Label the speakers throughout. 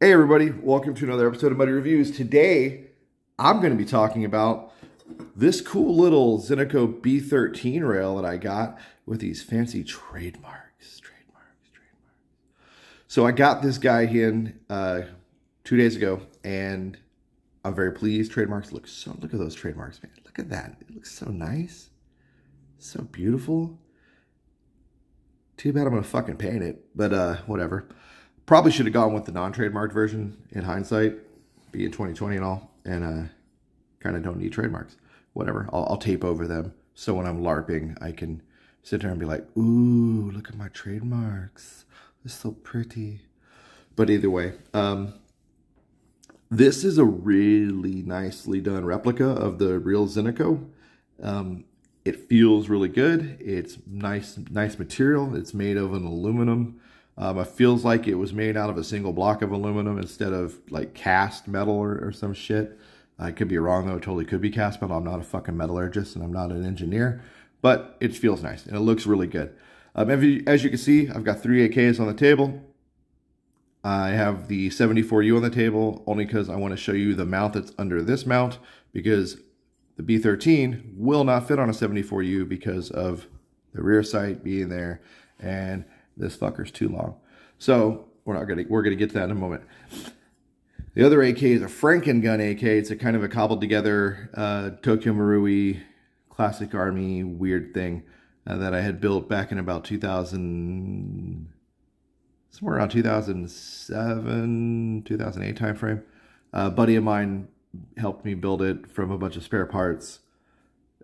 Speaker 1: Hey everybody, welcome to another episode of Muddy Reviews. Today, I'm going to be talking about this cool little Zenitco B13 rail that I got with these fancy trademarks, trademarks, trademarks. So I got this guy in uh, two days ago, and I'm very pleased. Trademarks look so, look at those trademarks, man. Look at that. It looks so nice. So beautiful. Too bad I'm going to fucking paint it, but uh, whatever. Probably should have gone with the non-trademarked version in hindsight, being 2020 and all, and uh, kind of don't need trademarks. Whatever, I'll, I'll tape over them so when I'm LARPing, I can sit there and be like, ooh, look at my trademarks. They're so pretty. But either way, um, this is a really nicely done replica of the real Zenitco. Um, it feels really good. It's nice, nice material. It's made of an aluminum. Um, it feels like it was made out of a single block of aluminum instead of like cast metal or, or some shit. I could be wrong though. It totally could be cast metal. I'm not a fucking metallurgist and I'm not an engineer, but it feels nice and it looks really good. Um, you, as you can see, I've got three AKs on the table. I have the 74U on the table only because I want to show you the mount that's under this mount because the B13 will not fit on a 74U because of the rear sight being there and this fucker's too long. So we're not gonna we're gonna get to that in a moment. The other AK is a Franken gun AK. It's a kind of a cobbled together uh, Tokyo Marui classic army weird thing uh, that I had built back in about 2000, somewhere around 2007, 2008 timeframe. A buddy of mine helped me build it from a bunch of spare parts.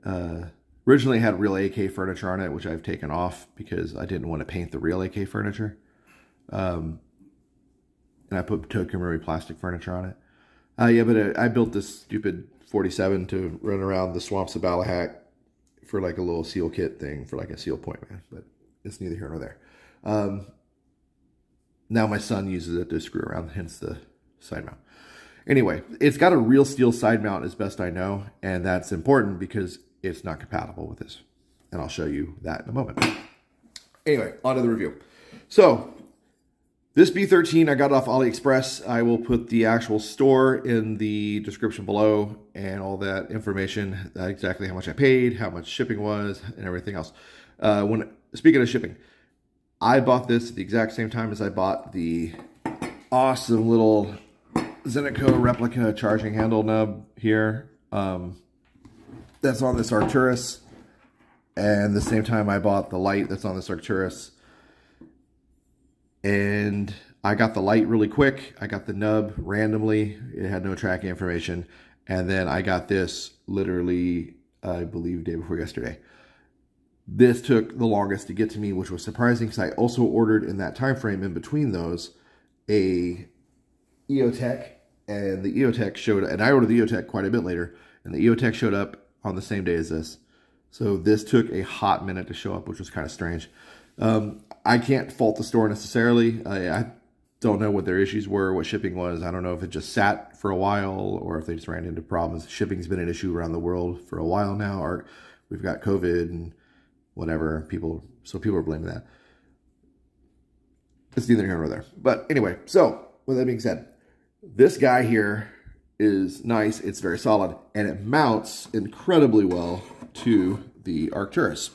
Speaker 1: Uh, Originally had real AK furniture on it, which I've taken off because I didn't want to paint the real AK furniture. Um, and I put Tokyo Marui plastic furniture on it. Uh, yeah, but uh, I built this stupid 47 to run around the swamps of Balahac for like a little seal kit thing for like a seal point, man. But it's neither here nor there. Um, now my son uses it to screw around, hence the side mount. Anyway, it's got a real steel side mount as best I know, and that's important because it's not compatible with this. And I'll show you that in a moment. Anyway, on to the review. So, this B13 I got off AliExpress. I will put the actual store in the description below and all that information, uh, exactly how much I paid, how much shipping was, and everything else. Uh, when Speaking of shipping, I bought this at the exact same time as I bought the awesome little Zenitco replica charging handle nub here. Um, that's on this Arcturus. And the same time I bought the light that's on this Arcturus. And I got the light really quick. I got the nub randomly. It had no tracking information. And then I got this literally, I believe, day before yesterday. This took the longest to get to me, which was surprising because I also ordered in that time frame in between those a EOTech. And the EOTech showed, and I ordered the EOTech quite a bit later. And the EOTech showed up on the same day as this. So this took a hot minute to show up, which was kind of strange. Um, I can't fault the store necessarily. I, I, don't know what their issues were, what shipping was. I don't know if it just sat for a while or if they just ran into problems. Shipping's been an issue around the world for a while now. Or we've got COVID and whatever. People, so people are blaming that. It's neither here nor there. But anyway, so with that being said, this guy here is nice, it's very solid, and it mounts incredibly well to the Arcturus.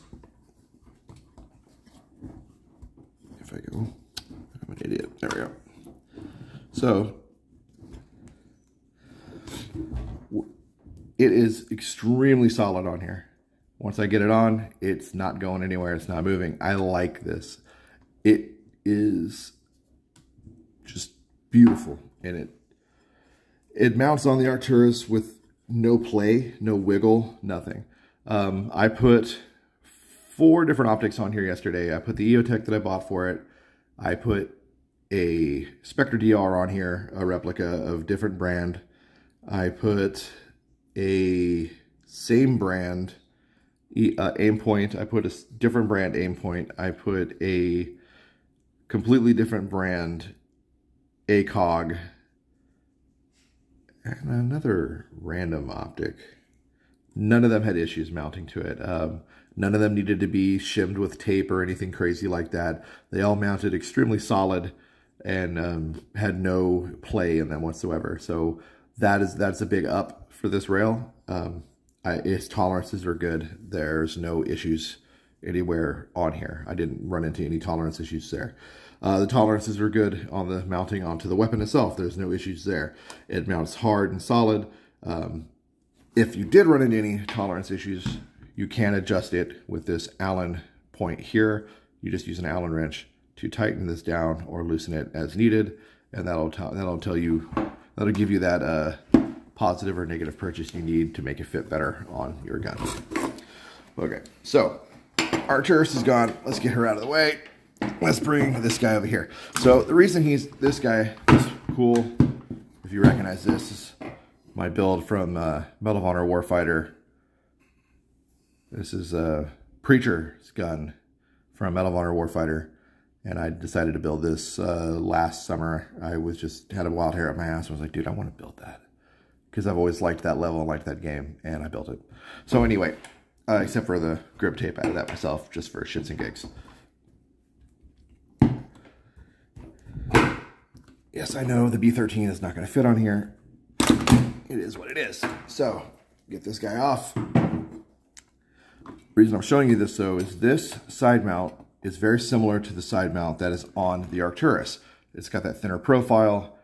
Speaker 1: If I go, I'm an idiot, there we go. So, it is extremely solid on here. Once I get it on, it's not going anywhere, it's not moving. I like this. It is just beautiful, and it it mounts on the Arcturus with no play, no wiggle, nothing. Um, I put four different optics on here yesterday. I put the EOTech that I bought for it. I put a Spectre DR on here, a replica of different brand. I put a same brand uh, Aimpoint. I put a different brand Aimpoint. I put a completely different brand ACOG and another random optic. None of them had issues mounting to it. Um, none of them needed to be shimmed with tape or anything crazy like that. They all mounted extremely solid and um, had no play in them whatsoever. So that is that's a big up for this rail. Um, I, its tolerances are good. There's no issues anywhere on here. I didn't run into any tolerance issues there. Uh, the tolerances are good on the mounting onto the weapon itself. There's no issues there. It mounts hard and solid. Um, if you did run into any tolerance issues, you can adjust it with this Allen point here. You just use an Allen wrench to tighten this down or loosen it as needed. And that'll, that'll tell you, that'll give you that uh, positive or negative purchase you need to make it fit better on your gun. Okay, so Arcturus is gone. Let's get her out of the way. Let's bring this guy over here. So the reason he's, this guy is cool, if you recognize this, is my build from uh, Medal of Honor Warfighter. This is a Preacher's gun from Medal of Honor Warfighter. And I decided to build this uh, last summer. I was just, had a wild hair up my ass. I was like, dude, I want to build that. Because I've always liked that level, and liked that game, and I built it. So anyway, uh, except for the grip tape, I added that myself just for shits and gigs. I know the B-13 is not going to fit on here. It is what it is. So, get this guy off. reason I'm showing you this, though, is this side mount is very similar to the side mount that is on the Arcturus. It's got that thinner profile,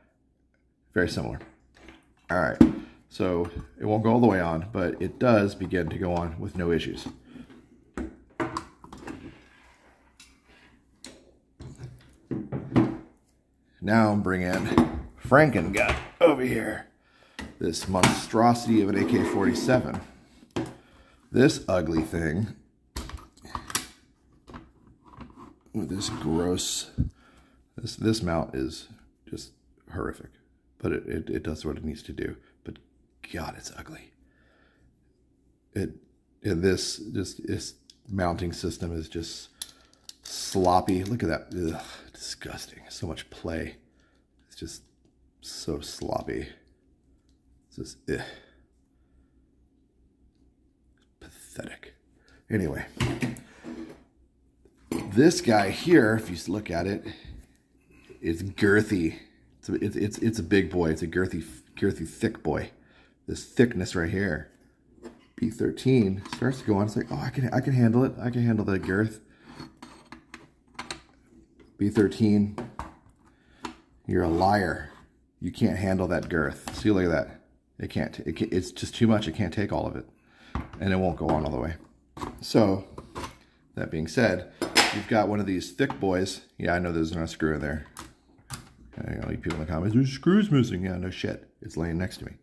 Speaker 1: very similar. All right, so it won't go all the way on, but it does begin to go on with no issues. Now I'm bringing Franken gun over here. This monstrosity of an AK-47. This ugly thing with this gross, this, this mount is just horrific, but it, it, it does what it needs to do. But God, it's ugly. It, and this just, this mounting system is just sloppy. Look at that. Ugh, disgusting. So much play. It's just so sloppy. It's just, ugh. Pathetic. Anyway, this guy here, if you look at it, it, is girthy. It's a, it's, it's, it's a big boy. It's a girthy, girthy thick boy. This thickness right here. B13 starts to go on. It's like, oh, I can, I can handle it. I can handle the girth. B13, you're a liar. You can't handle that girth. See, look at that. It can't, it can, it's just too much. It can't take all of it. And it won't go on all the way. So, that being said, you've got one of these thick boys. Yeah, I know there's not a screw in there. I know you people in the comments, there's screws missing. Yeah, no shit. It's laying next to me.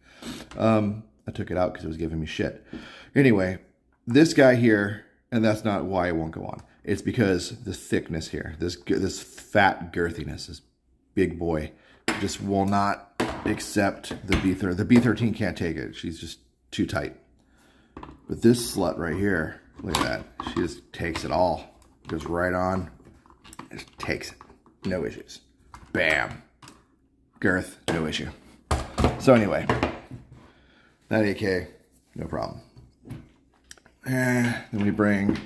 Speaker 1: Um, I took it out because it was giving me shit. Anyway, this guy here, and that's not why it won't go on. It's because the thickness here, this this fat girthiness, this big boy, just will not accept the B13. The B13 can't take it. She's just too tight. But this slut right here, look at that. She just takes it all. Goes right on. Just takes it. No issues. Bam. Girth, no issue. So anyway, that AK, no problem. And then we bring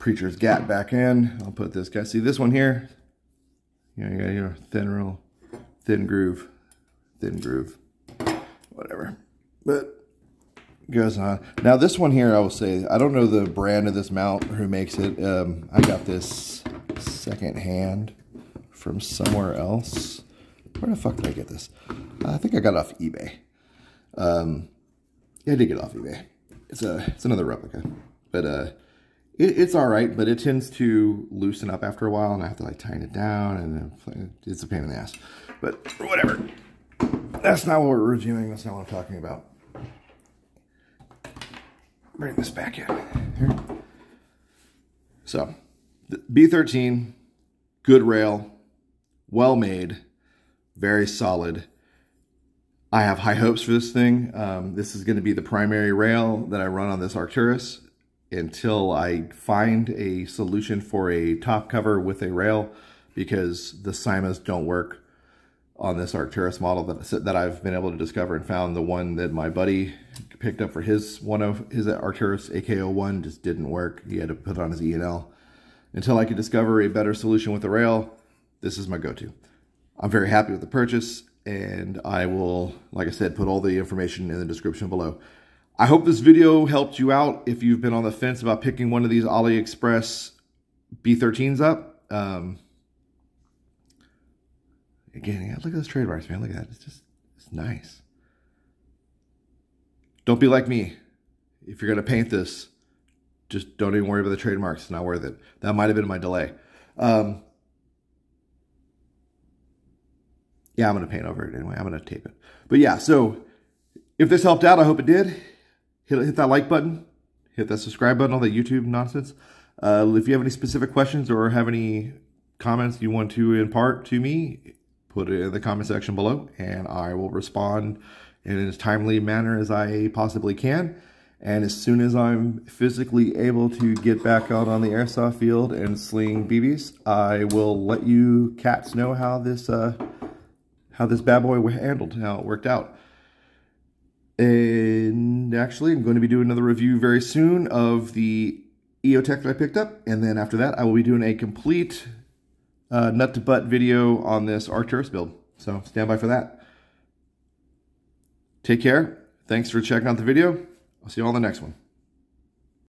Speaker 1: Preacher's gap back in. I'll put this guy. See this one here? You, know, you got your thin roll, thin groove, thin groove, whatever. But goes on. Now this one here, I will say, I don't know the brand of this mount who makes it. Um, I got this second hand from somewhere else. Where the fuck did I get this? I think I got it off eBay. Um, yeah, I did get it off eBay. It's a, it's another replica, but uh, it, it's all right. But it tends to loosen up after a while, and I have to like tighten it down, and it's a pain in the ass. But whatever. That's not what we're reviewing. That's not what I'm talking about bring this back in here. So, B13, good rail, well made, very solid. I have high hopes for this thing. Um, this is going to be the primary rail that I run on this Arcturus until I find a solution for a top cover with a rail because the CYMAs don't work on this Arcturus model that, that I've been able to discover and found. The one that my buddy picked up for his one of his Arcturus AK01 just didn't work. He had to put on his E&L. Until I could discover a better solution with the rail, this is my go-to. I'm very happy with the purchase and I will, like I said, put all the information in the description below. I hope this video helped you out if you've been on the fence about picking one of these AliExpress B13s up. Um, again, look at those trademarks, man. Look at that. It's just, it's nice. Don't be like me. If you're going to paint this, just don't even worry about the trademarks. It's not worth it. That might have been my delay. Um, yeah, I'm going to paint over it anyway. I'm going to tape it. But yeah, so if this helped out, I hope it did. Hit, hit that like button. Hit that subscribe button, all that YouTube nonsense. Uh, if you have any specific questions or have any comments you want to impart to me, put it in the comment section below and I will respond in as timely manner as I possibly can. And as soon as I'm physically able to get back out on the airsoft field and sling BBs, I will let you cats know how this uh, how this bad boy handled, how it worked out. And actually, I'm going to be doing another review very soon of the EOTech that I picked up. And then after that, I will be doing a complete uh, nut to butt video on this Arcturus build. So stand by for that. Take care. Thanks for checking out the video. I'll see you all in the next one.